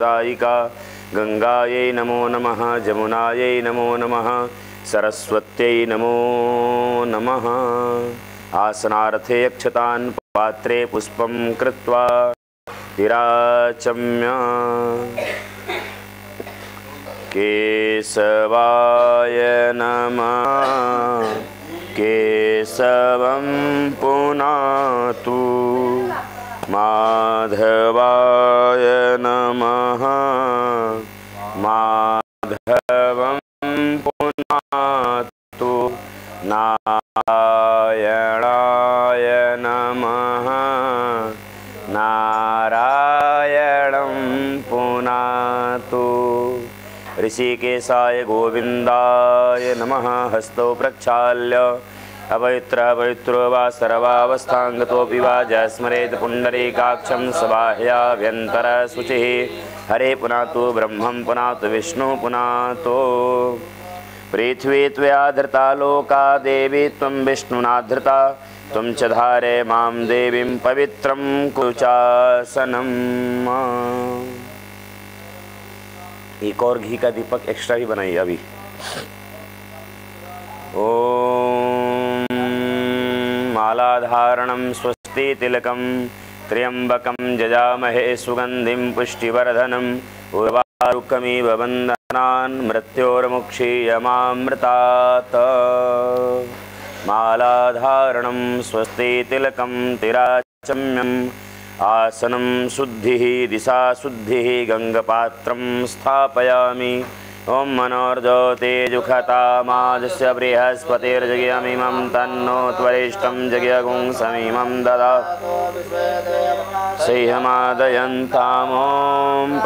दायिका गङ्गायै नमो नमः, जमुनायै नमो नमः, सरस्वत्यै नमो नमः। आसनार्थे यक्षतान् पात्रे पुष्पं कृत्वा विराचम्य केशवाय नमः। केशवं पुनातु। माधवाय नमः। माधवं पुनातु नारायणाय नमः। नारायणं पुनातु। ऋषिकेशाय गोविन्दाय नमः। हस्तौ प्रक्षाल्य अपवित्र पवित्रो वा सर्वावस्थाङ्गतोऽपि वा जस्मरेत् पुण्डरीकाक्षं सबाह्याभ्यन्तरशुचिः। हरे पुनातु ब्रह्मं, पुनातु विष्णुः, पुनातो पृथ्वी त्वया लोका देवी त्वं विष्णुना धृता। त्वं च धारे माँ देवीं पवित्रं कुचासनम्। एक और घी का दीपक एक्स्ट्रा ही बनाइए अभी। ॐ मालाधारणं स्वस्ति तिलकं त्र्यम्बकं जजामहे सुगन्धिं पुष्टिवर्धनम् उर्वारुकमिव बन्धनान् मृत्योर्मुक्षीयमामृतात् मालाधारणं स्वस्ति तिलकं तिराचम्यम् आसनं शुद्धिः दिशा शुद्धिः गङ्गपात्रं स्थापयामि ॐ मनोर्जोतेजुखतामादस्य बृहस्पतिर्जगयमिमं तन्नो जगयगुं समीमं ददा। सिंहमादयन्तामों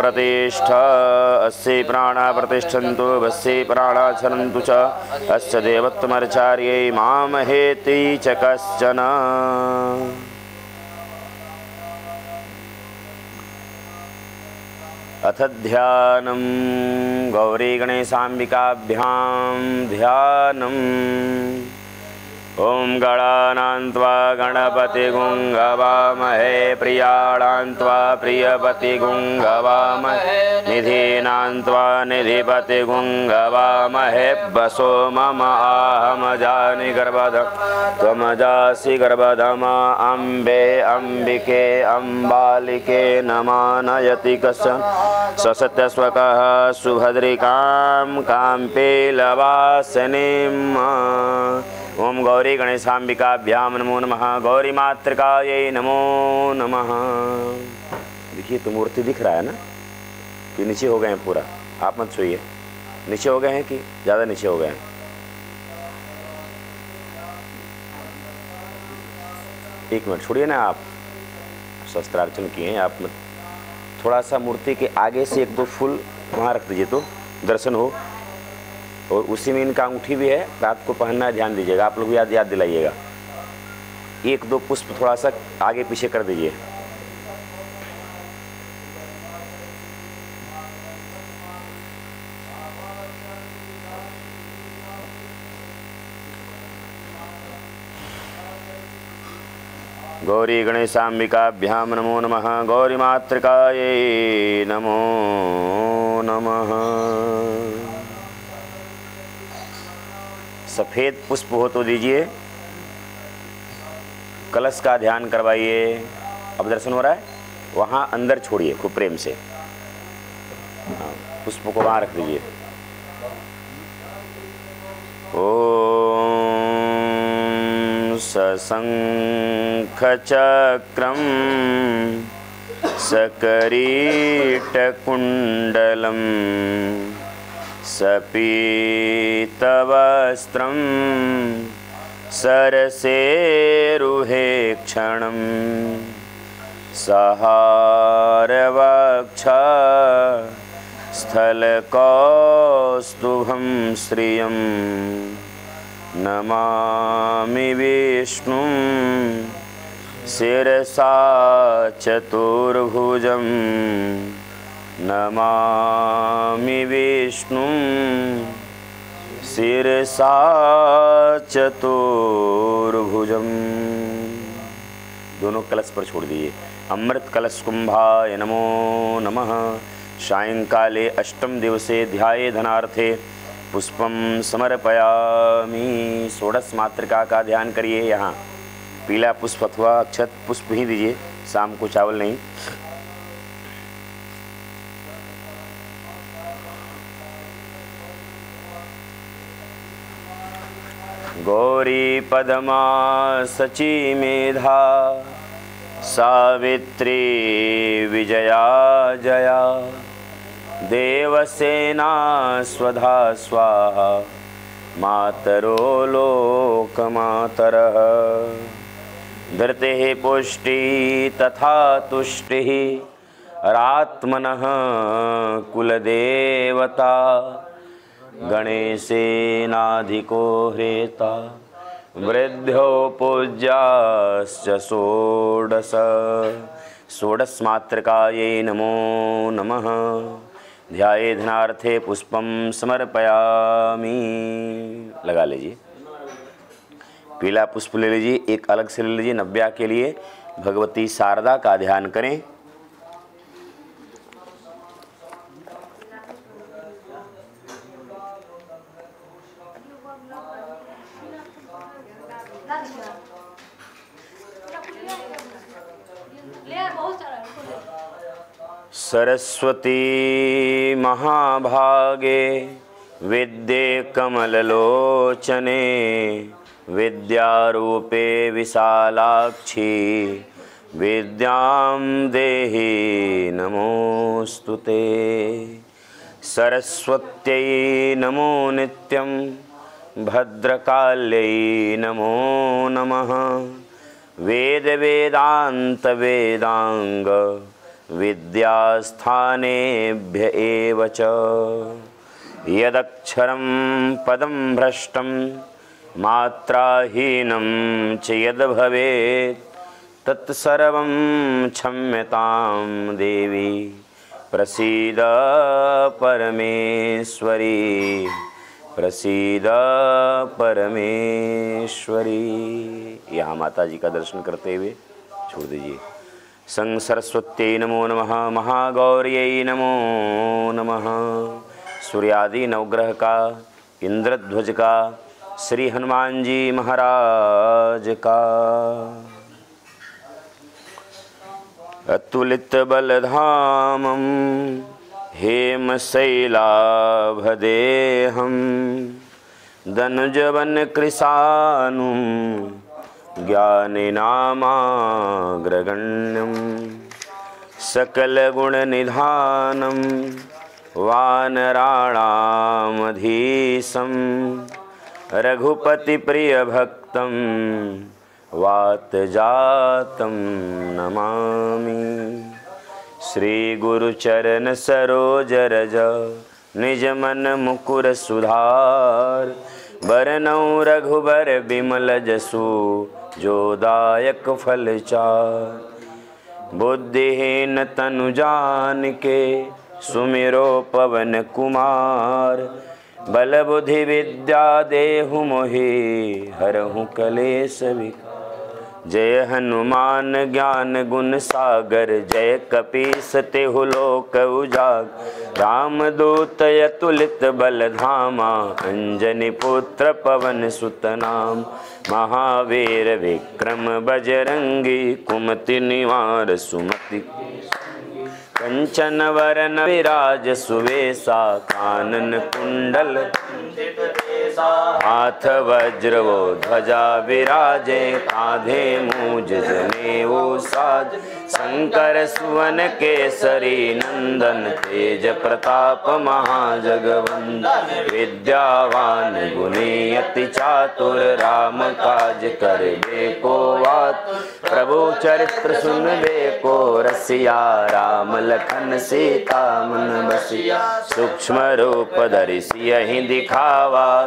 प्रतिष्ठ अस्यै प्राणा प्रतिष्ठन्तु वस्यै प्राणा चरन्तु च अस्य देवत्वमर्चार्यै मामहेति च कश्चन अथ ध्यानं गौरीगणेशाम्बिकाभ्यां ध्यानम्। ॐ गणानां त्वा गणपतिगुङ्गवामहे प्रियाणां त्वा प्रियपतिगुङ्गवामहे निधीनां त्वा निधिपतिगुङ्गवामहे वसो मम आहमजानि गर्भध त्वमजासि गर्भधम अम्बे अम्बिके, अम्बालिके नमानयति कश्चन ससत्यस्वकः सुभद्रिकां काम्पेलवासिनीम् ओम गौरी। गणेशाम्बिकाभ्याम नमो नमः। गौरी मातृकायै नमो नमः। देखिए तो मूर्ति दिख रहा है ना? कि नीचे हो गए हैं पूरा। आप मत सोइए। नीचे हो गए हैं कि ज़्यादा नीचे हो गए हैं? एक मिनट, छोड़िए ना आप। शस्त्रार्चन किए हैं, आप मत। थोड़ा सा मूर्ति के आगे से एक दो फूल वहाँ रख दीजिए तो दर्शन हो। और उसी में इनका अंगूठी भी है, रात को पहनना ध्यान दीजिएगा। आप लोग याद याद दिलाइएगा। एक दो पुष्प थोड़ा सा आगे पीछे कर दीजिए। गौरी गणेशाबिकाभ्याम नमो नमः। गौरीमातृकायै नमो नमः। सफ़ेद पुष्प हो तो दीजिए। कलश का ध्यान करवाइए। अब दर्शन हो रहा है? वहाँ अंदर छोड़िए खूब प्रेम से। हाँ, पुष्प को वहाँ रख दीजिए। ॐ सशङ्खचक्रं सकरीटकुण्डलं सपीतवस्त्रं सरसेरुहेक्षणं सहारवक्ष स्थलकौस्तुभं श्रियं नमामि विष्णुं शिरसा चतुर्भुजं नमामि विष्णुं शिरसा चतुर्भुजम्। दोनों कलश पर छोड़ दीजिए अमृत कलश कुंभाय नमो नमः। सायंकाले अष्टम दिवसे ध्याये धनार्थे। पुष्पम समर्पयामी। षोडश मातृका का ध्यान करिए यहाँ। पीला पुष्प अथवा अक्षत पुष्प ही दीजिए। शाम को चावल नहीं। गौरी पदमा सची मेधा सावित्री विजया जया देवसेना स्वधा स्वाहा मातरो लोकमातरः। धृतिः पुष्टि तथा तुष्टिः। रात्मनः कुलदेवता। गणेशेनाधिको हृता वृद्ध्यो पूज्याश्च षोडश। षोडशमात्रकायै नमो नमः। ध्याये धनार्थे पुष्पम समर्पयामी। लगा लीजिए। पीला पुष्प ले लीजिए, एक अलग से ले लीजिए, नव्या के लिए भगवती शारदा का ध्यान करें। सरस्वती महाभागे विद्ये कमललोचने विद्यारूपे विशालाक्षी विद्यां देहि नमोऽस्तु ते। सरस्वत्यै नमो नित्यं भद्रकाल्यै नमो नमः। वेदवेदान्तवेदाङ्ग विद्यास्थानेभ्य एव च। यदक्षरं पदं भ्रष्टं, मात्राहीनं च यद्भवेत् देवी। प्रसीद परमेश्वरी प्रसीद परमेश्वरी। यहाँ माता जी का दर्शन करते हुए छोड़ दीजिए सं सरस्वत्यै नमो नमः, महागौर्यै नमो नमः। सूर्यादि नवग्रह का इंद्रध्वज का श्री हनुमान जी महाराज का अतुलित बलधामं हेमशैलाभदेहं दनुजवनकृशानुं ज्ञानिनामाग्रगण्यं सकलगुणनिधानं वानराणामधीशं रघुपतिप्रियभक्तं वातजातं नमामि। श्रीगुरुचरणसरोजरज निजमन सुधार बरनौ रघुबर विमल जसु जोदायक फलचार बुद्धिहीन तनु जान के सुमिरो पवन कुमार। बल बुद्धि विद्या देहु मोहि, हरहु कलेश विकार। जय हनुमान ज्ञान गुण सागर, जय कपीस तेहु लोक उजाग। राम दूत यतुलित बल धामा, अंजनी पुत्र पवन सुत नाम। महावीर विक्रम बजरंगी, कुमति निवार सुमति। कंचन वरन विराज सुवेशा कानन कुंडल। हाथ वज्र वो ध्वजा विराजे, कांधे मूज जने वो साज। शंकर सुवन केसरी नंदन, तेज प्रताप महाजगवंदन। विद्यावान गुणी अति चातुर, राम काज करबे को वात। प्रभु चरित्र सुनबे को रसिया, राम लखन सीता मन बसिया। सूक्ष्म रूप धरि दिखावा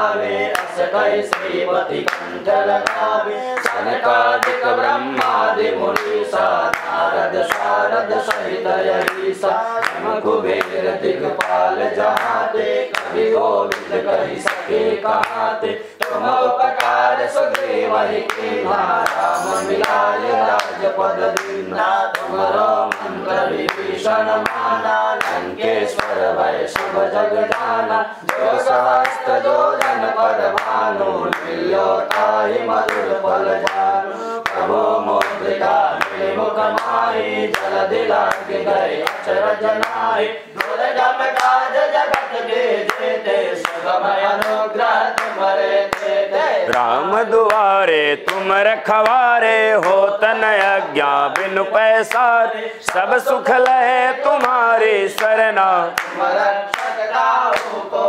गावे अस कहि श्रीपति कंठ लगावे सनकादिक ब्रह्मादि मुनीसा नारद शारद सहित यहीसा कुबेर दिगपाल जहाते, कवि गोविंद कहि सके कहाते। तुम उपकार सुग्रीव कीन्हा, राम मिलाय राजपद दीना तुमरो मंत्र विभीषण माना, लंकेश्वर भय सब जग जाना जो सहस्त्र जो जन पर भानु मिलो ताहि मधुर फल जानु प्रभु मुद्रिका मिलि मुख माहि जल दिलाग गए अचरज नाहि दुर्गम काज जगत के जेते सुगम अनुग्रह तुम्हारे तेते राम दुआरे तुम रखवारे हो तन अज्ञा बिनु पैसार सब सुख लहे तुम्हारी सरना रक्षक काहू को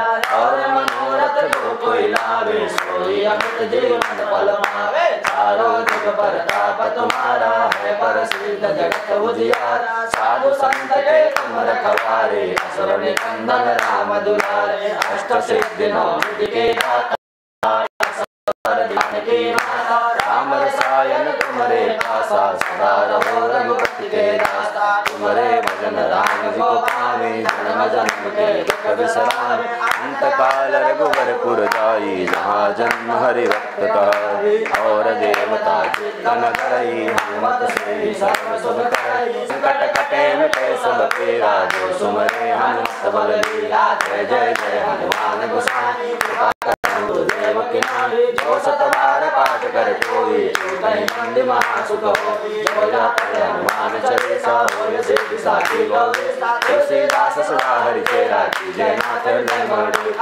और मनोरथ जो कोई लावे सोई अमित जीवन फल पावे चारों जुग पर ताप तुम्हारा है पर सिद्ध जगत उजियारा साधु संत के तुम रखवारे असुर निकंदन राम दुलारे अष्ट सिद्धि नौ के दाता की राम रसायन तुम्हारे पासा सदा रहो रघुपति जन्म जन्म के जाई, जहाँ जन्म हरि भक्त का और देवता चित्तन करई। हनुमत से सर्व सुख करई संकट कटे मिटे सब पीरा जो सुमरे, हनुमत बल लीला। जय जय जय, हनुमान गोसाई। कृपा करो देव के जो सत बार पाठ कर कोई कहीं मंदिर महासुख हनुमान चालीसा हो से साखी गौरे तुलसीदास सदा हरि चेरा की जय नाथ हृदय मणि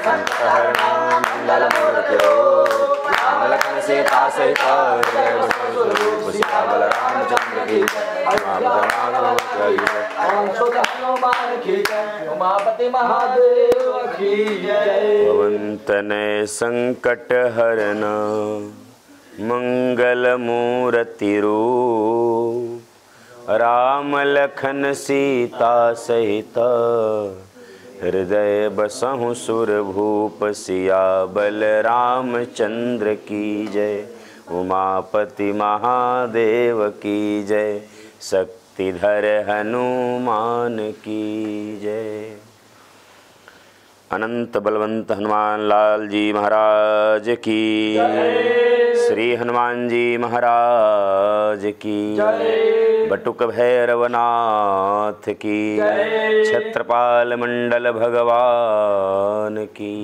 संकट हरणा मंगल मूर्ति राम लखन सीता सहित जय राम राम की संकट हरन मंगल मूर्ति रूप राम लखन सीता सहित हृदय बसहु सुर भूप सिया बल रामचंद्र की जय। उमापति महादेव की जय। शक्तिधर हनुमान की जय। अनंत बलवंत हनुमान लाल जी महाराज की श्री हनुमान जी महाराज की बटुक भैरवनाथ की छत्रपाल मंडल भगवान की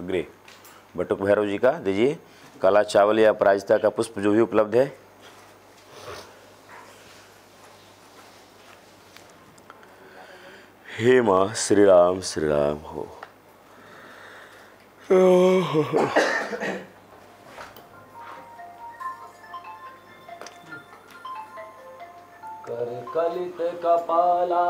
अग्रे बटुक भैरव जी का दीजिए काला चावल या अपराजिता का पुष्प जो भी उपलब्ध है। हे माँ, श्री राम श्री राम हो। कर कलित कपाला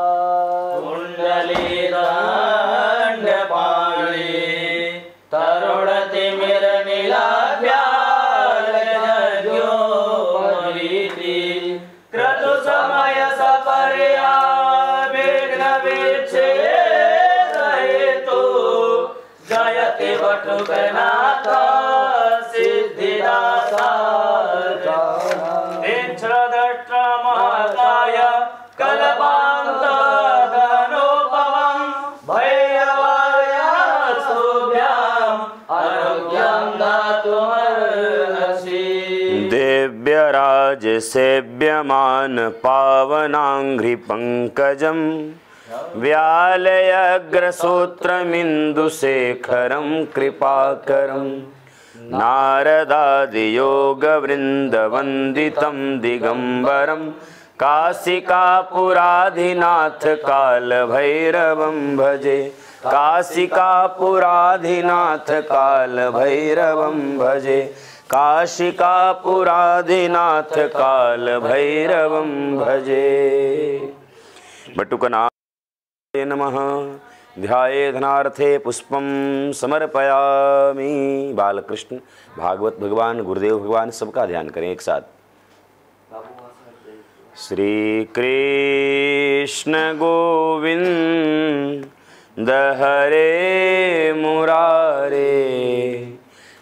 सेव्यमान पावनाङ्घ्रि पङ्कजम् व्यालयग्रसूत्रमिन्दुशेखरं कृपाकरं नारदादियोगवृन्दवन्दितं दिगम्बरं काशिकापुराधिनाथ कालभैरवं भजे कालभैरवं भजे काशिकापुराधिनाथ कालभैरवं भजे। बटुकनाय नमः। ध्याये धनार्थे पुष्पम समर्पयामि। बालकृष्ण, भागवत भगवान, गुरुदेव भगवान, सबका ध्यान करें एक साथ। श्री कृष्ण गोविंद हरे मुरारे।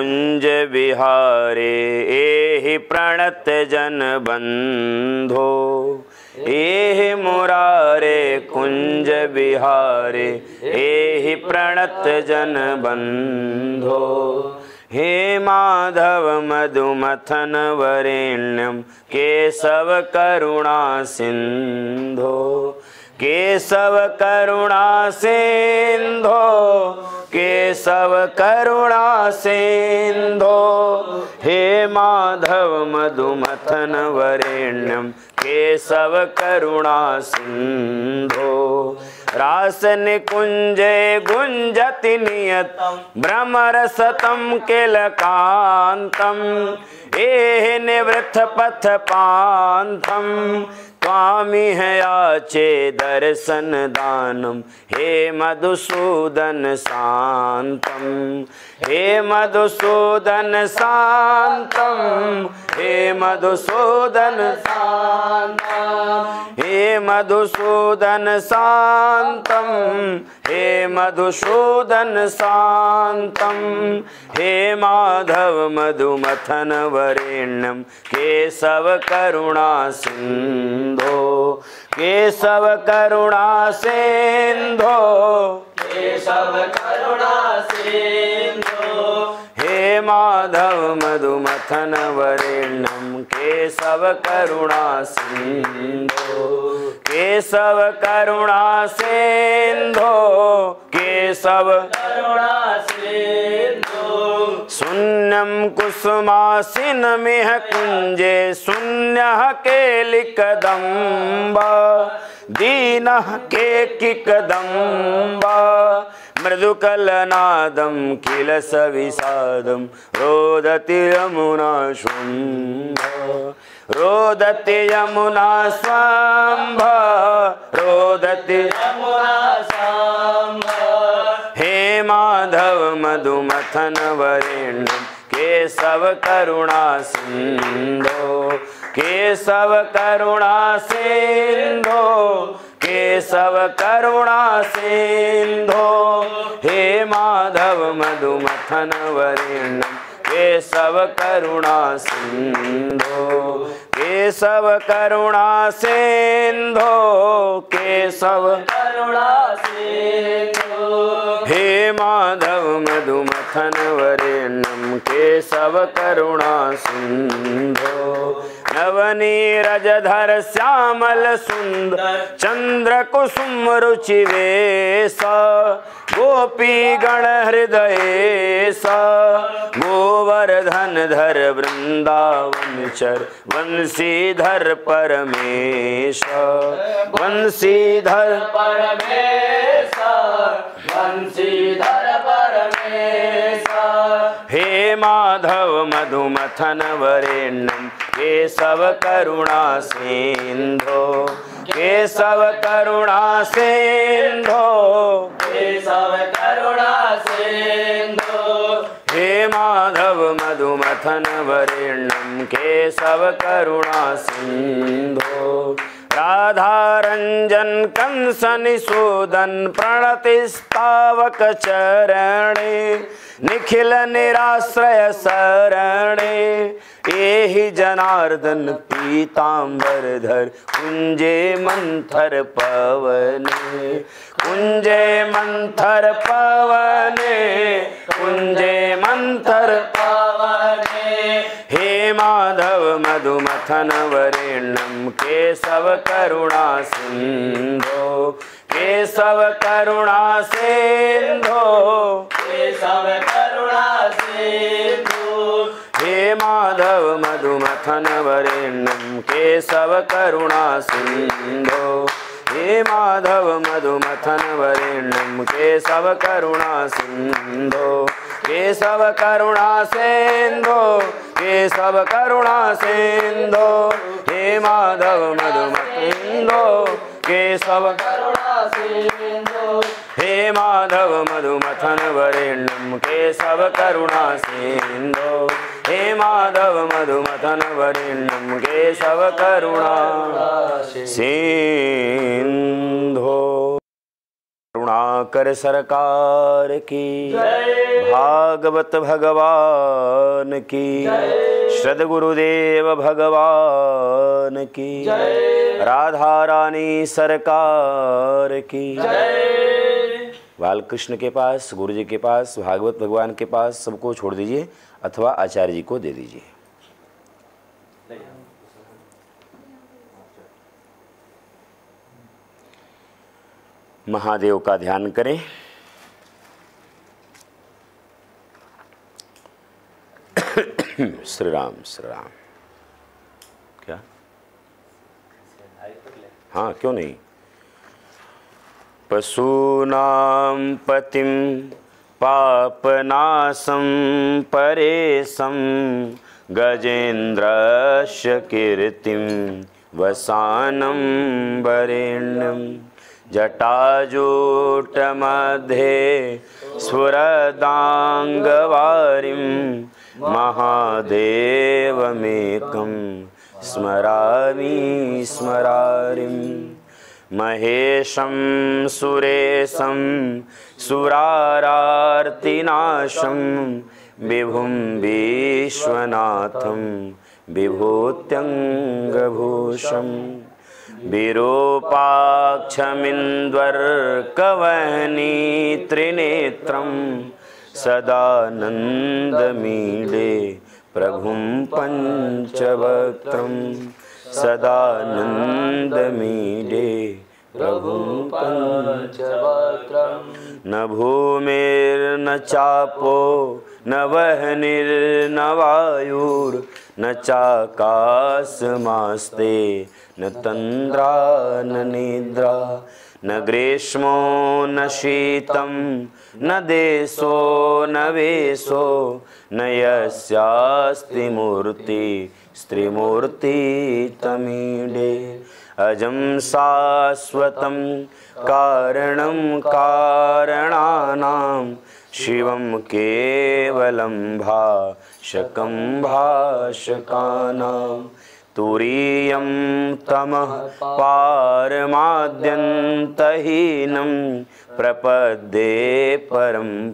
कुंज विहारे, एहि प्रणत जन बंधो एहि मुरारे कुंज विहारे, एहि प्रणत जन बंधो हे माधव मधुमथन वरेण्यम केशव करुणा सिंधो केशव करुणा सिंधो, केशव करुणा सिंधो, हे माधव मधुमथन वरेण्यम, केशव करुणा सिंधो। रास निकुंजे गुंजति नियत भ्रमर सतम किलकांतम, एह निवृत्त पथ पांथम स्वामी है याचे दर्शन दानम। हे मधुसूदन शांतम। हे मधुसूदन शांतम। हे मधुसूदन शांतम। हे मधुसूदन शांतम। हे मधुसूदन शांतम। हे माधव मधुमथन वरेण्यम। केशव करुणा सिंधो। केशव करुणा सिंधो। केशव करुणा सिंधो। हे माधव मधुमथन वरेण्यम केशव करुणा सिंधो केशव करुणा सिंधो केशव करुणा सिंधु। शून्यं कुसुमासिनमिह कुञ्जे शून्यः केलिकदम्ब दीनः केकिकदम्ब मृदुकलनादं किल सविषादं रोदति यमुना शुम्भ रोदति यमुना स्वाम्भ रोदति यमुना सांब हे माधव मधुमथन वरेण्यम केशव करुणा सिंधो केशव करुणा सिंधो केशव करुणा सिंधो हे माधव मधुमथन वरेण्यम केशव करुणा सिंधो केशव करुणा सिंधो केशव करुणा सिंधो। हे माधव मधुमथन वरेण्यम केशव करुणा सिंधो। नवनीरजधर श्यामल सुंदर चंद्र कुसुम रुचि गोपी गण हृदय सा गोवर्धन धर वृंदावन चर, वंशीधर परमेश। वंशीधर परमेश्वर बंशीधर परमेश्वर हे माधव मधुमथन वरेण्यम केशव करुणा सिंधो केशव करुणा सिंधो केशव करुणा सिंधु हे माधव मधुमथन वरेण्यम केशव करुणा सिंधो राधारञ्जन कंस निषोदन प्रणतिस्तावक चरणे निखिल निराश्रय शरणे एहि जनार्दन पीताम्बर धर। कुंजे मंथर पवने, कुंजे मंथर पवने, कुंजे मंथर पावने। हे माधव मधुमथन वरेण्यं केशव करुणा सिंधो, केशव करुणा सिन्धो केशव करुणा सिंधु। हे माधव मधुमथन वरेण्यं केशव करुणा सिन्धो। हे माधव मधुमथन वरेण्यं केशव करुणा सिन्धो। केशव करुणा सिन्धो, केशव करुणा सिन्धो। हे माधव मधुमथेन्दो, केशव करुणा सिंधु हे माधव मधुमथन वरेण्यं केशव करुणा सिन्धो। हे माधव मधुमथन वरेण्यं केशव करुणा सिन्धो करुणाकर सरकार की, भागवत भगवान की श्रद गुरुदेव भगवान की राधा रानी सरकार की। बालकृष्ण के पास गुरु जी के पास, भागवत भगवान के पास सबको छोड़ दीजिए। अथवा आचार्य जी को दे दीजिए। महादेव का ध्यान करें। श्री राम श्री राम क्या? हाँ क्यों नहीं? पशूनां पतिं पापनाशं परेशं गजेन्द्रस्य कीर्तिं वसानं वरेण्यं जटाजूटमध्ये स्फुरदाङ्गवारिं महादेवमेकं स्मरामि स्मरारिम् महेशं सुरेशं सुरारार्तिनाशं विभुं विश्वनाथं विभूत्यङ्गभूषं विरूपाक्षमिन्द्वर्कवहनी त्रिनेत्रं सदानन्दमीडे प्रभुं पञ्चवक्त्रम् सदानन्दमीडे प्रभुं पञ्च पंचवक्त्रम न भूमिर्न चापो, न वह्निर्न वायुर्न चाकाशमास्ते, न तन्द्रा, न निद्रा, न ग्रीष्मो, न शीतं न देशो, न वेशो, न यस्यास्ति मूर्ति। स्त्रीमूर्ति तमीडे। अजं शाश्वतं कारणं कारणानां शिवं केवलं भाषकं भाषकानां। तुरीयं तमः पारमाद्यन्तहीनं प्रपद्ये परं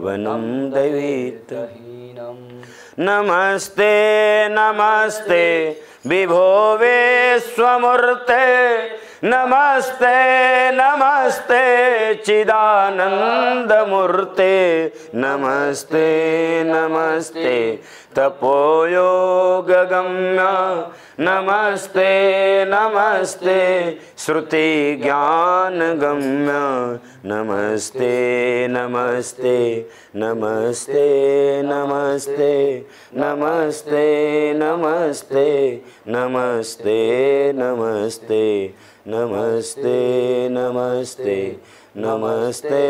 पावनं दैवीतहीनम् नमस्ते नमस्ते विभो विश्वमूर्ते नमस्ते नमस्ते चिदानन्दमूर्ते नमस्ते नमस्ते, तपोयोगगम्य। नमस्ते नमस्ते, श्रुतिज्ञानगम्य। नमस्ते नमस्ते नमस्ते नमस्ते नमस्ते नमस्ते नमस्ते नमस्ते। नमस्ते नमस्ते नमस्ते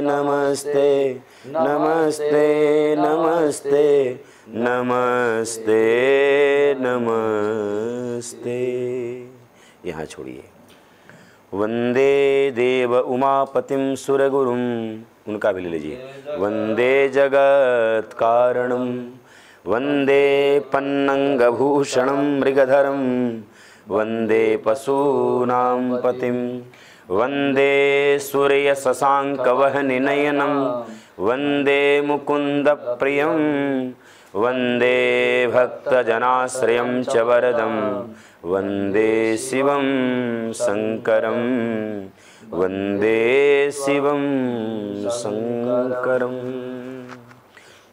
नमस्ते नमस्ते नमस्ते नमस्ते नमस्ते। यहाँ छोड़िए। वंदे देव उमापतिम सुरगुरुम उनका भी ले लीजिए। वंदे जगत कारणम वंदे पन्नंगभूषणम मृगधरम वंदे पशूनां पतिं वंदे सूर्यशशाङ्कवहनिनयनं वंदे मुकुन्दप्रियं वंदे भक्तजनाश्रयं च वरदं वंदे शिवं शङ्करं वंदे शिवं शङ्करम्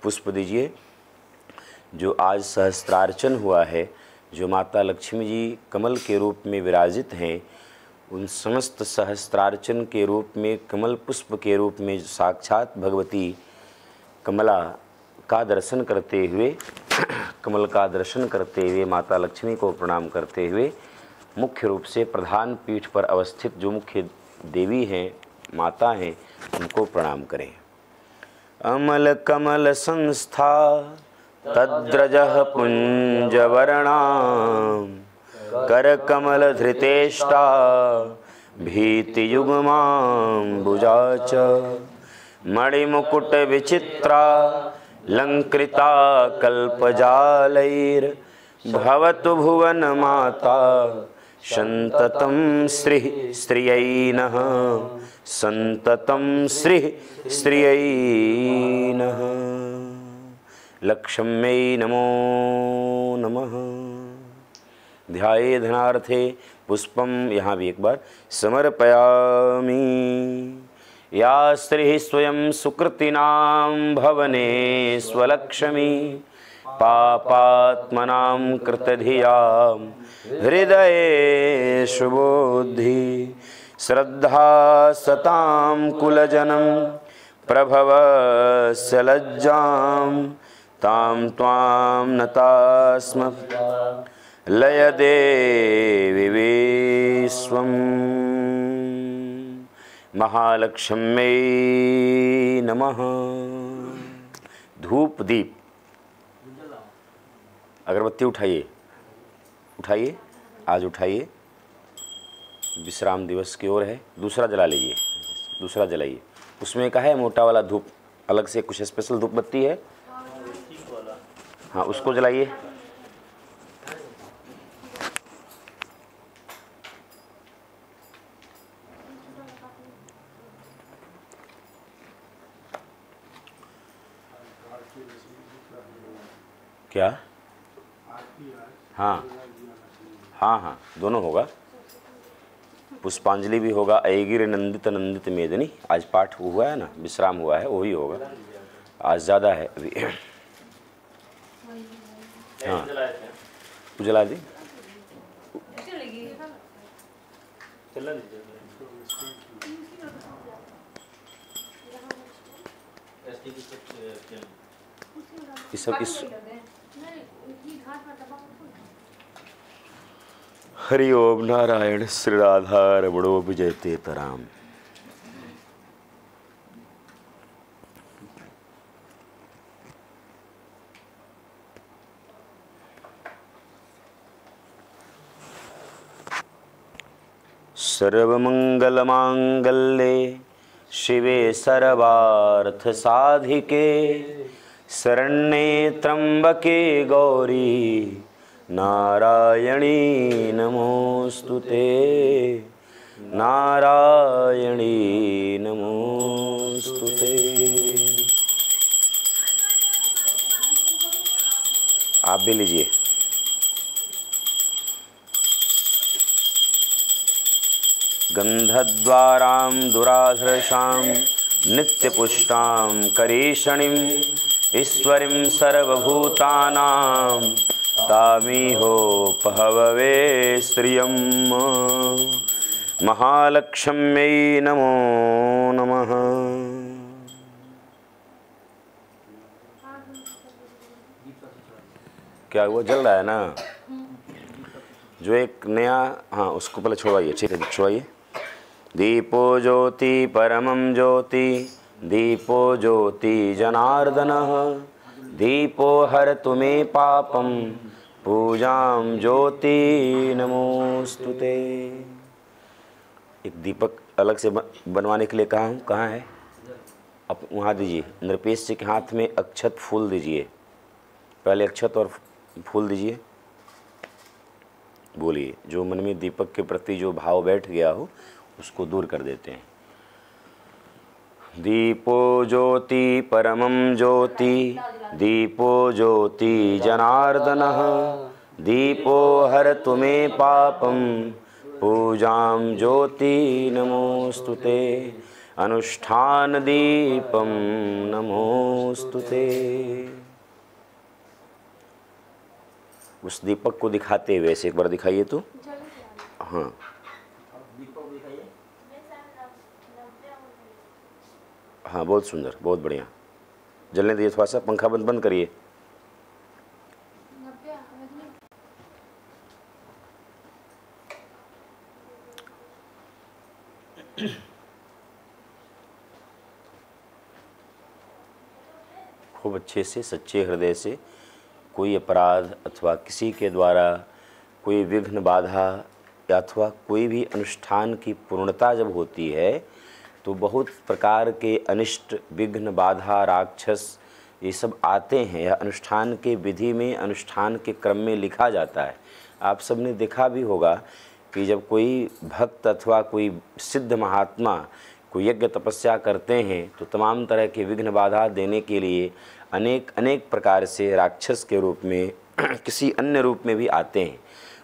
पुष्प दीजिए, जो आज सहस्त्रार्चन हुआ है जो माता लक्ष्मी जी कमल के रूप में विराजित हैं, उन समस्त सहस्त्रार्चन के रूप में, कमल पुष्प के रूप में साक्षात भगवती कमला का दर्शन करते हुए, कमल का दर्शन करते हुए, माता लक्ष्मी को प्रणाम करते हुए, मुख्य रूप से प्रधान पीठ पर अवस्थित जो मुख्य देवी हैं, माता हैं, उनको प्रणाम करें। अमल कमल संस्था तद्रज पुंजवर्णा कर कमल धृतेष्टा च। मणिमुकुट विचित्रा लङ्कृता कल्पजालैर्भवतु भुवनमाता सन्ततं श्रीः स्त्रियै नः सन्ततं श्रीः स्त्रियै नः लक्ष्म्यै नमो नमः। ध्याये पुष्पम यहाँ भी एक बार समर्पयामि। या स्त्री स्वयं सुकृतिनां भवने स्वलक्ष्मी पापात्मनां कृतधियाँ हृदये शुबोद्धि श्रद्धा सतां कुलजनं प्रभवस्य लज्जां तां त्वां नतास्म। लय देवि विश्वम् महालक्ष्म्यै नमः। धूप दीप। अगरबत्ती उठाइए। उठाइए। आज उठाइए। विश्राम दिवस की ओर है। दूसरा जला लीजिए। दूसरा जलाइए। उसमें का है, मोटा वाला धूप। अलग से कुछ स्पेशल धूप बत्ती है। हाँ उसको जलाइए। क्या? हाँ हाँ हाँ दोनों होगा। पुष्पांजलि भी होगा, ऐगिर नंदित नंदित मेदनी। आज पाठ हुआ है ना, विश्राम हुआ है, वही होगा। आज ज़्यादा है अभी हाँ तू जला दी इस इस नारायण श्री राधा रमणो विजयते तराम सर्वमङ्गलमाङ्गल्ये शिवे सर्वार्थसाधिके शरण्ये त्र्यम्बके गौरी, नारायणी नमोऽस्तु ते। नारायणी नमोऽस्तु ते। आप भी लीजिए। गन्धद्वारां दुराधर्षां नित्यपुष्टां करीषणीम् ईश्वरीं सर्वभूतानां तामिहोपहववे श्रियं महालक्ष्म्यै नमो नमः। क्या वो जल रहा है ना? जो एक नया हाँ उसको पहले छोड़वाइए, ठीक है, छोड़वाइए। दीपो ज्योति परमं ज्योति, दीपो ज्योति जनार्दन, दीपो हर तुम्हें पापम पूजाम ज्योति नमोस्तुते एक दीपक अलग से बनवाने के लिए कहा हूँ? कहाँ है? अब वहाँ दीजिए। नृपेश जी के हाथ में अक्षत फूल दीजिए। पहले अक्षत और फूल दीजिए। बोलिए, जो मन में दीपक के प्रति जो भाव बैठ गया हो उसको दूर कर देते हैं। दीपो ज्योति परमं ज्योति, दीपो ज्योति जनार्दन, दीपो हर तुम्हें पापम पूजां ज्योति नमोस्तुते अनुष्ठान दीपम नमोस्तुते उस दीपक को दिखाते हुए ऐसे एक बार दिखाइए तो। हाँ। हाँ बहुत सुंदर, बहुत बढ़िया। जलने दीजिए थोड़ा सा, पंखा बंद बंद करिए। खूब अच्छे से, सच्चे हृदय से कोई अपराध अथवा किसी के द्वारा कोई विघ्न बाधा या अथवा कोई भी अनुष्ठान की पूर्णता जब होती है तो बहुत प्रकार के अनिष्ट, विघ्न, बाधा, राक्षस ये सब आते हैं। अनुष्ठान के विधि में, अनुष्ठान के क्रम में लिखा जाता है। आप सबने देखा भी होगा कि जब कोई भक्त अथवा कोई सिद्ध महात्मा कोई यज्ञ तपस्या करते हैं तो तमाम तरह के विघ्न, बाधा देने के लिए अनेक अनेक प्रकार से राक्षस के रूप में, किसी अन्य रूप में भी आते हैं।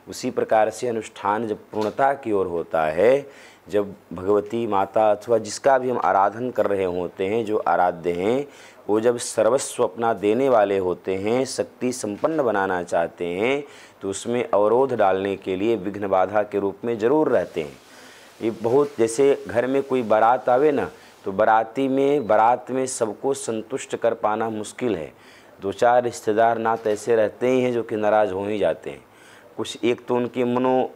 उसी प्रकार से अनुष्ठान जब पूर्णता की ओर होता है जब भगवती माता अथवा जिसका भी हम आराधन कर रहे होते हैं, जो आराध्य हैं, वो जब सर्वस्व अपना देने वाले होते हैं, शक्ति संपन्न बनाना चाहते हैं तो उसमें अवरोध डालने के लिए विघ्न बाधा के रूप में ज़रूर रहते हैं। ये बहुत, जैसे घर में कोई बारात आवे ना तो बाराती में, बारात में सबको संतुष्ट कर पाना मुश्किल है। दो चार रिश्तेदार नात ऐसे रहते ही हैं जो कि नाराज़ हो ही जाते हैं। कुछ एक तो उनकी मनो,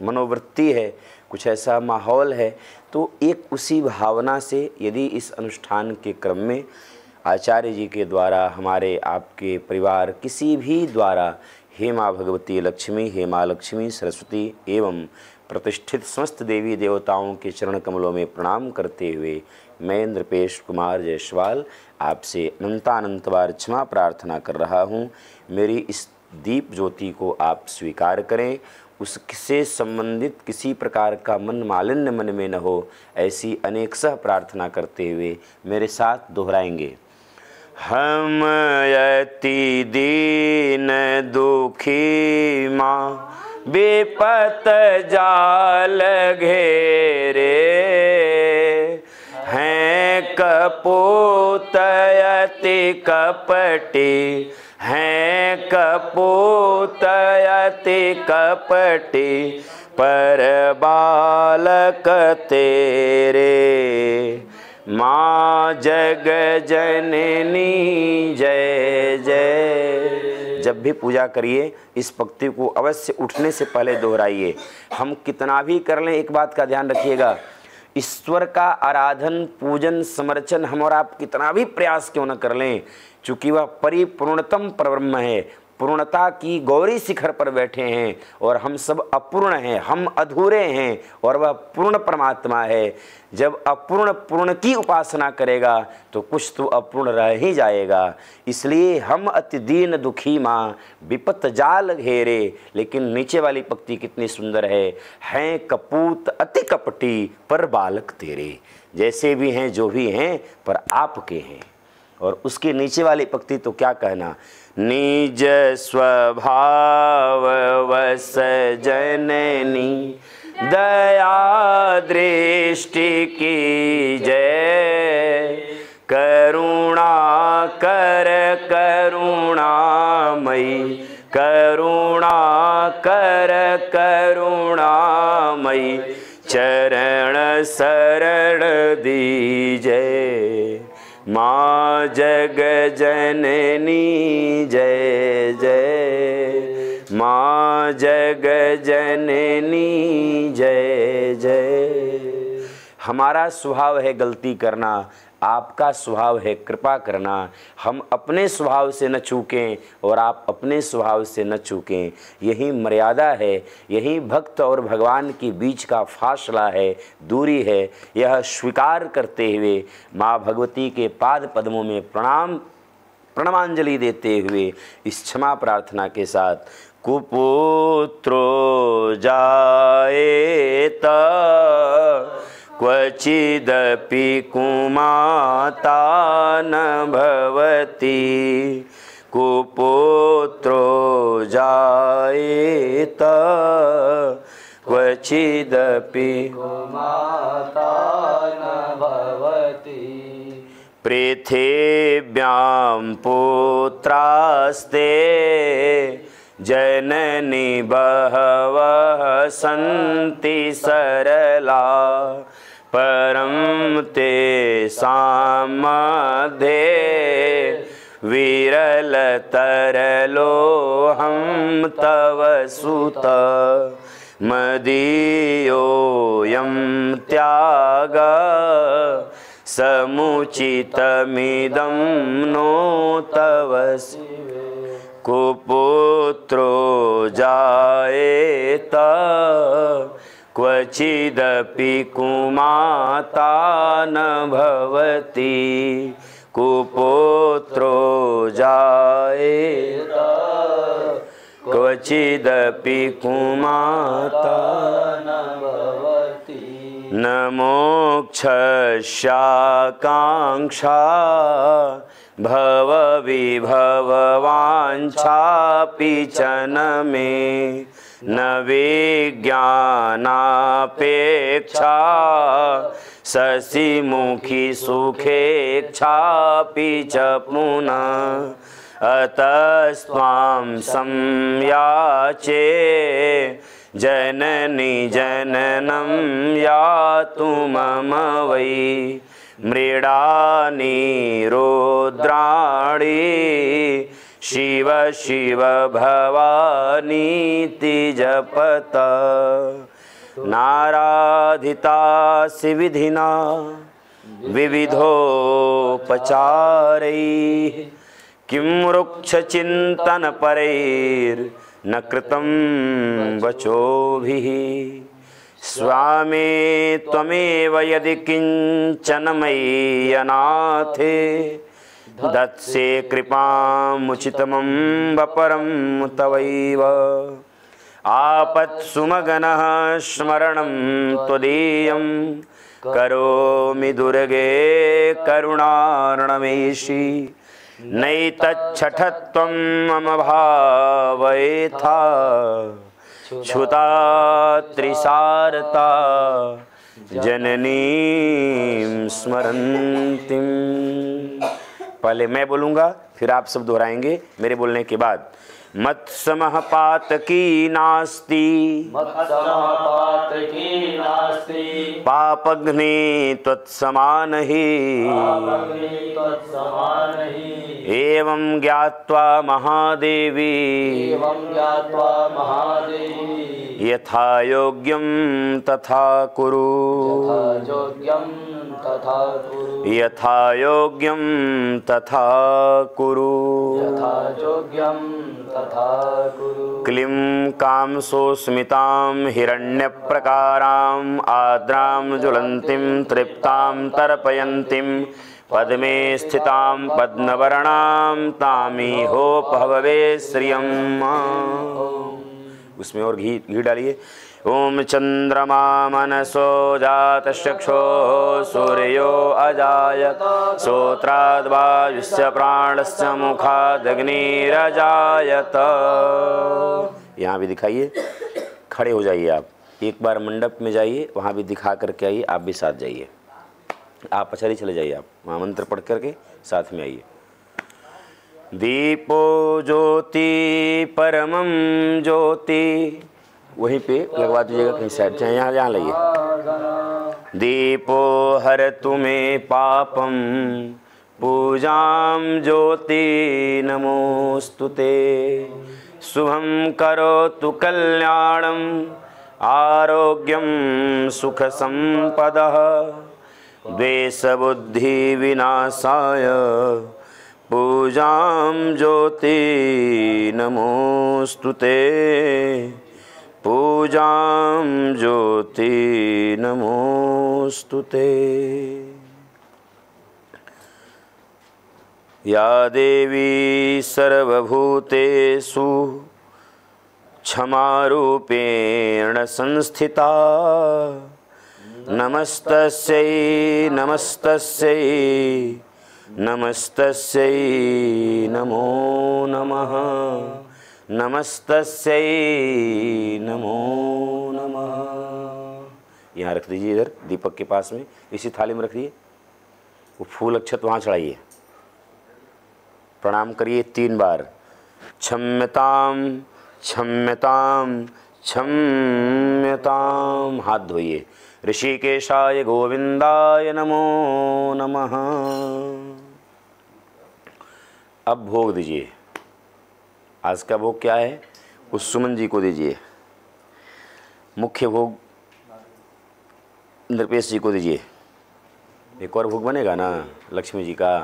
मनोवृत्ति है कुछ ऐसा माहौल है तो एक उसी भावना से यदि इस अनुष्ठान के क्रम में आचार्य जी के द्वारा, हमारे आपके परिवार किसी भी द्वारा हे माँ भगवती लक्ष्मी हे माँ लक्ष्मी, सरस्वती एवं प्रतिष्ठित समस्त देवी देवताओं के चरण कमलों में प्रणाम करते हुए मैं इंद्रपेश कुमार जायसवाल आपसे अनंतानंत बार क्षमा प्रार्थना कर रहा हूँ। मेरी इस दीप ज्योति को आप स्वीकार करें उससे संबंधित किसी प्रकार का मन मालिन्य मन में न हो, ऐसी अनेक सह प्रार्थना करते हुए मेरे साथ दोहराएँगे। हम यति दीन दुखी माँ विपत जाल घेरे। हैं कपूत यति कपटी हैं कपूत यति कपटी, पर बालक तेरे। माँ जग जननी, जय जय। जब भी पूजा करिए, इस भक्ति को अवश्य उठने से पहले दोहराइए। हम कितना भी कर लें, एक बात का ध्यान रखिएगा। ईश्वर का आराधन, पूजन, समर्चन, हम और आप कितना भी प्रयास क्यों न कर लें चूँकि वह परिपूर्णतम परब्रह्म है, पूर्णता की गौरी शिखर पर बैठे हैं और हम सब अपूर्ण हैं, हम अधूरे हैं और वह पूर्ण परमात्मा है। जब अपूर्ण पूर्ण की उपासना करेगा तो कुछ तो अपूर्ण रह ही जाएगा। इसलिए हम अति दीन दुखी माँ, विपत जाल घेरे, लेकिन नीचे वाली पक्ति कितनी सुंदर है। हैं कपूत अति कपटी पर बालक तेरे, जैसे भी हैं जो भी हैं, पर आपके हैं। और उसके नीचे वाली पक्ति तो क्या कहना? निज स्वभाव वस जननी, दया दृष्टि की जय। करुणा कर करुणामयी, करुणा कर करुणामयी, चरण शरण दीजय जग जननी जय जय माँ जग जननी जय हमारा स्वभाव है गलती करना, आपका स्वभाव है कृपा करना। हम अपने स्वभाव से न चूकें और आप अपने स्वभाव से न चूकें। यही मर्यादा है, यही भक्त और भगवान के बीच का फासला है, दूरी है। यह स्वीकार करते हुए, माँ भगवती के पाद पद्मों में प्रणाम, प्रणामांजलि देते हुए इस क्षमा प्रार्थना के साथ, कुपुत्रो जायेत। क्वचिदपि कुमाता न भवति। कुपुत्रो जायेत। क्वचिदपि माता न भवति। पृथिव्यां पुत्रास्ते जननि बहवः सन्ति सरला। परं तेषां मध्ये विरलतरलोऽहं तव सुत मदीयोऽयं त्याग समुचितमिदं नो तव कुपुत्रो जायेत क्वचिदपि कुमाता न भवति कुपुत्रो जायेत। क्वचिदपि कुमाता न मोक्षस्याकाङ्क्षा भवविभववाञ्छापि च न मे। न विज्ञानापेक्षा शशिमुखी सुखेच्छापि च पुनः अतस्त्वां संयाचे, जननि जननं यातु मम वै, मृडानि रोद्राणि शिव शिव भवानीति जपत नाराधितासि विधिना विविधोपचारैः। किं रुक्षचिन्तनपरैर्न कृतं वचोभिः। स्वामी त्वमेव यदि किंचन मय्यनाथे। दत्से कृपामुचितमं वपरं तवैव। आपत्सुमगनः स्मरणं त्वदीयं। करोमि दुर्गे करुणार्णमेषि नैतच्छठत्वं मम भावयेथा क्षुता त्रिसारता जननीं स्मरन्तीं पहले मैं बोलूँगा फिर आप सब दोहराएँगे मेरे बोलने के बाद। मत्समः पातकी नास्ति। पापघ्ने हि हि एवं ज्ञात्वा महादेवी। एवं ज्ञात्वा महादेवी। यथा योग्यं तथा कुरु। यथा योग्यं तथा कुरु। यथा योग्यं तथा क्लीं कांसोस्मितां हिरण्यप्रकाराम् आर्द्रां ज्वलन्तीं तृप्तां तर्पयन्तीं पद्मे स्थितां पद्मवर्णां तामीहोपहवे श्रियम् उसमें और घी घी डालिए। ओम चंद्रमा मनसो जातचक्षो, सूर्यो अजायत श्रोत्राद्वायुस्य प्राणस्य मुखादग्निरजायत। यहाँ भी दिखाइए, खड़े हो जाइए आप। एक बार मंडप में जाइए, वहाँ भी दिखा करके आइए, आप भी साथ जाइए। आप पछाड़ी चले जाइए आप, वहाँ मंत्र पढ़ करके साथ में आइए। दीपो ज्योति परमम ज्योति वहीं पे लगवा दीजिएगा, कहीं साइड चाहे यहाँ यहाँ लाइए। दीपो हर तुम्हें पापम, पूजाम ज्योति नमोस्तुते शुभम करो तु कल्याणम, आरोग्यम सुख संपद द्वेषबुद्धि विनाशाय पूजां ज्योति नमोस्तुते पूजां ज्योति नमोस्तुते या देवी सर्वभूतेषु क्षमारूपेण संस्थिता। नमस्तस्यै नमस्तस्यै नमस्तस्यै नमो नमः। नमस्तस्यै नमो नमः। यहाँ रख दीजिए इधर, दीपक के पास में। इसी थाली में रख दिए वो फूल अक्षत वहाँ चढ़ाइए। प्रणाम करिए तीन बार। क्षम्यताम क्षम्यताम क्षम्यताम। हाथ धोइए। ऋषिकेशाय गोविंदाय नमो नमः। अब भोग दीजिए। आज का भोग क्या है? उस सुमन जी को दीजिए। मुख्य भोग नृपेश जी को दीजिए। एक और भोग बनेगा ना, लक्ष्मी जी का?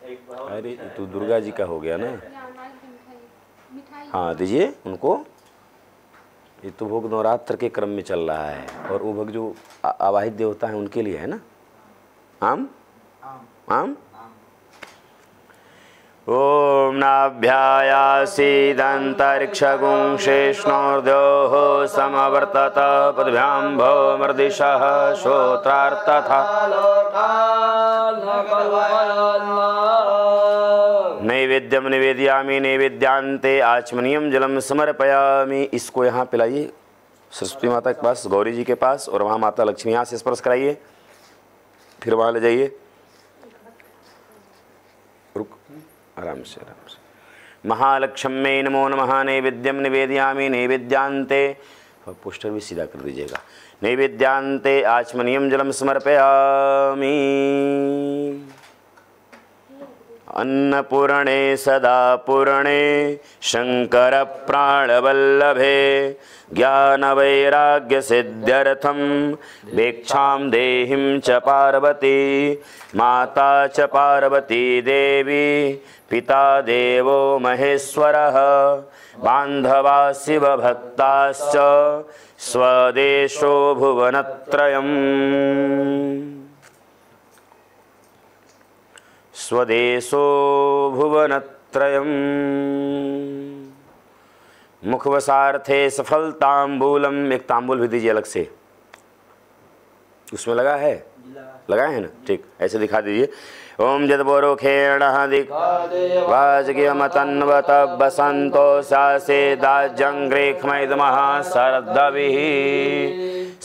अरे तो दुर्गा जी का हो गया ना। हाँ दीजिए उनको। ये तो भोग नवरात्र के क्रम में चल रहा है, और वो भोग जो आवाहित देवता है उनके लिए है ना? आम? आम। आम? ॐ नाभ्यायासीदन्तरिक्षगुं शेष्णोर्द्योः समवर्तत पद्भ्यां भवमर्दिशः श्रोत्रार्थथा नैवेद्यम निवेदयामि नैवेद्यांते आचमनीयम जलम समर्पयामि। इसको यहाँ पिलाइए। सरस्वती माता के पास, गौरी जी के पास और वहाँ माता लक्ष्मी यहाँ से स्पर्श कराइए। फिर वहाँ ले जाइए। रुक। आराम से आराम से महालक्ष्मी नमो नमः नैवेद्यम निवेदयामि नैवेद्यांते पोस्टर भी सीधा कर दीजिएगा। नैवेद्यांते आचमनीयम जलम समर्पयामि। अन्नपूर्णे सदा पूर्णे शङ्करप्राणवल्लभे ज्ञानवैराग्यसिद्ध्यर्थं भिक्षां देहिं च पार्वती, माता च पार्वती देवी पिता देवो महेश्वरः बान्धवा शिवभक्ताश्च स्वदेशो भुवनत्रयम्। स्वदेशो भुवनत्रयम्। मुखवसार्थे सफल तांबूलम एक तांबूल भी दीजिए अलग से। उसमें लगा है? लगाए हैं ना? ठीक, ऐसे दिखा दीजिए। ओम जदबोरोखेण दिख वाजगियमतन्वत बसंतो सासे दाजंग्रेखमैदमः सरद्दविः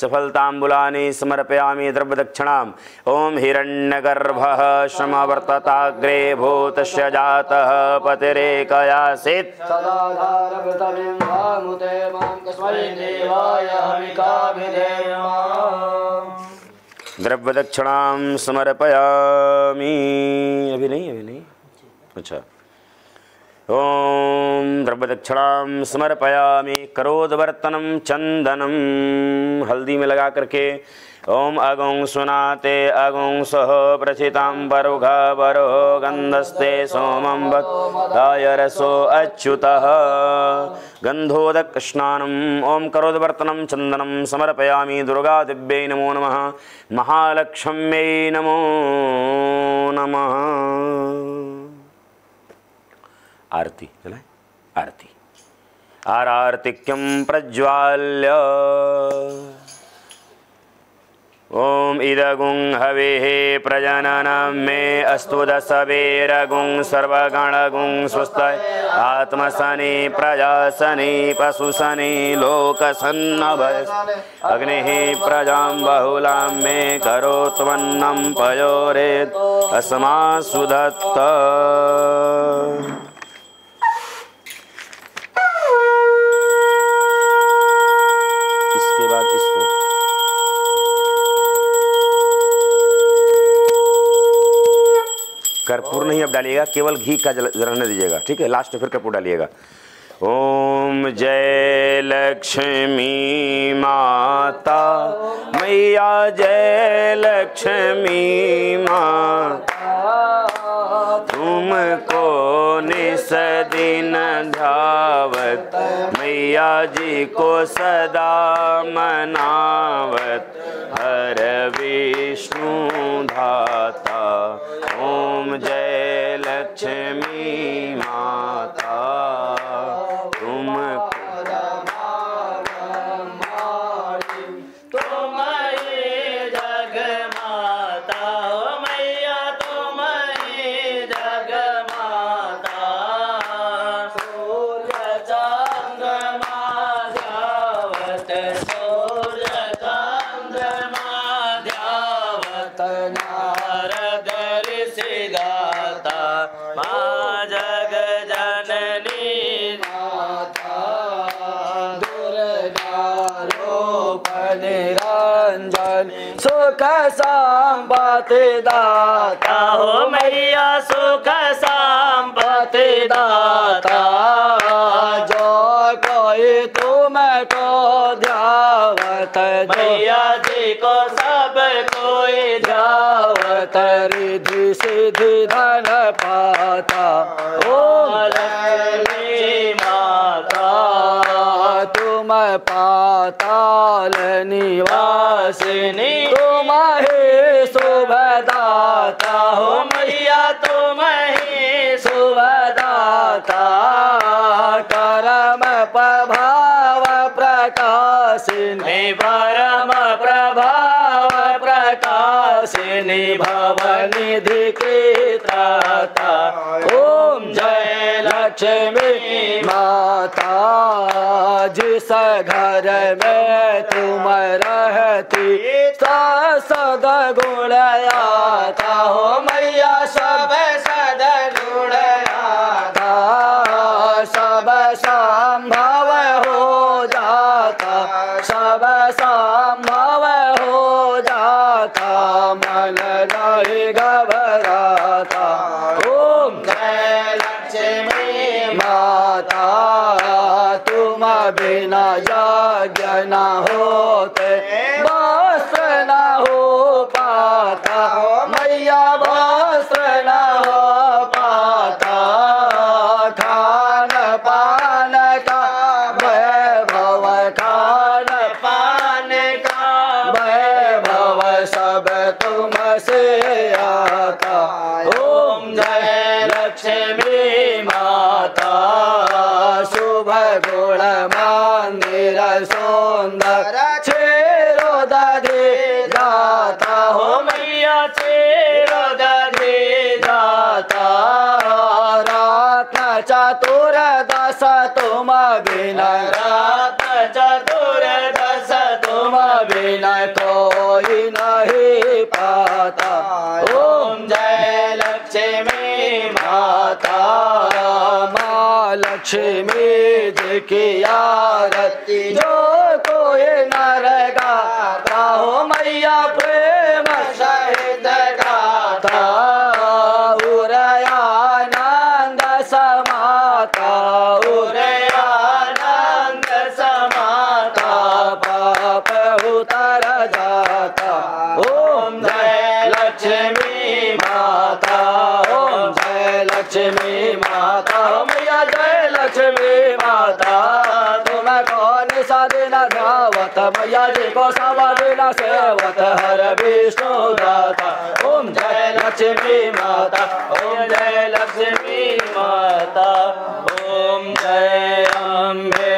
सफलताम्बुलानि समर्पयामि द्रव्यदक्षिणाम्। ॐ हिरण्यगर्भः श्रमवर्तताग्रे भूतस्य जातः भामुते दक्षिणा कस्मै देवाय हविकाभिधेयम् द्रव्यदक्षिणां समर्पयामि। अभी नहीं अभी नहीं। अच्छा। ओम द्रव्य द्रव्यदक्षिणां समर्पयामी, करोदवर्तनं चंदनम हल्दी में लगा करके ॐ अगुं सुनाते अगुं सह प्रचितां वरुघ वरो गन्धस्ते सोमं भक्ताय रसो अच्युतः। गन्धोदकस्नानम् ॐ करोदवर्तनं चन्दनं समर्पयामि दुर्गादिव्यै नमो नमः। महालक्ष्म्यै नमो नमः। आरती, चला? आरती। आरार्तिक्यं प्रज्वाल्य। ॐ इदगुं हवेः प्रजननं मे अस्तु दशवेरगुं सर्वगणगुं स्वस्थ आत्मसनि, प्रजासनि, पशुसनि, लोकसन्नभय। अग्निः प्रजां बहुलां मे करोत्वन्नं पयोरेत्। अस्मासु अब डालिएगा, केवल घी का रहने दीजिएगा, ठीक है? लास्ट फिर कर्पूर डालिएगा। ओम जय लक्ष्मी माता, मैया जय लक्ष्मी माता, तुमको निस दिन ध्यावत मैया जी को सदा मनावत। संपत दाता हो मैया सुख संपत दाता। जो कोई तुम को ध्यावत मैया जी को सब कोई ध्यावत रिधि सिद्धि धन पाता। ओ पाताल निवासिनी। तो मोहिनी भवनिधि के त्राता ओम जय लक्ष्मी माता। जिस घर में तुम रहती सदा गुण आता हो मैया के यारत यजिको सबविलसेवत हर विष्णुदाता। ओम जय लक्ष्मी माता, ओम जय लक्ष्मी माता। ओम जय अम्बे।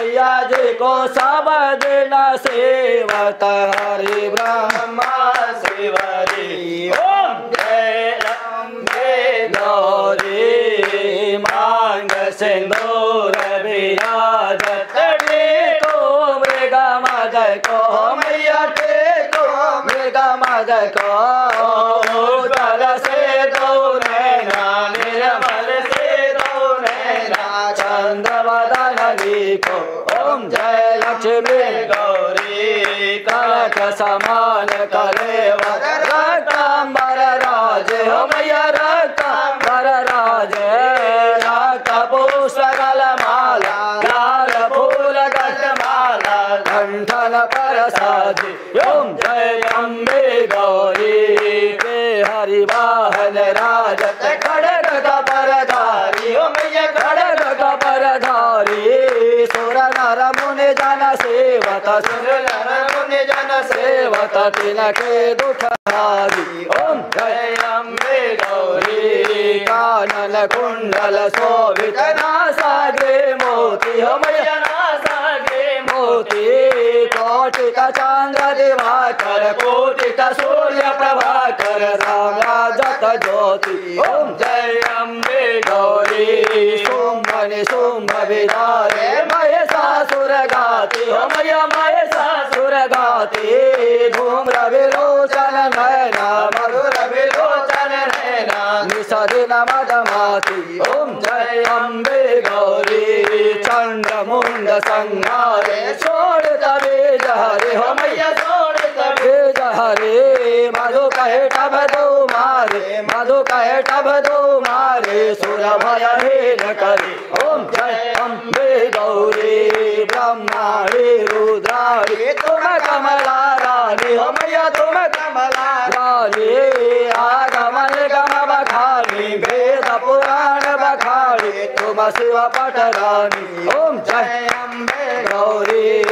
भैया जी को सब दिन सेवत हरि ब्रह्मा शिवरी ओम। जय राम जय गौरी मांग सिंदूर विराजत को मृग मद को मैया को मृग मद को। ले ओं कम्ौरी कुण्डल सो मदमाति ओम जय अम्बे गौरी चंद्रमुंड संहारे। छोड़ तबे जहरे हो मैया छोड़ तबे जहरे मधु कहे टब दो मारे। मधु कहे टब दो मारे। सुर भय हेन करे। ओम जय अम्बे गौरी ब्रह्माणी रुद्राणी। तुम कमला रानी हो मैया तुम कमला शिव पटरानी। ओम जय। अम्बे गौरी।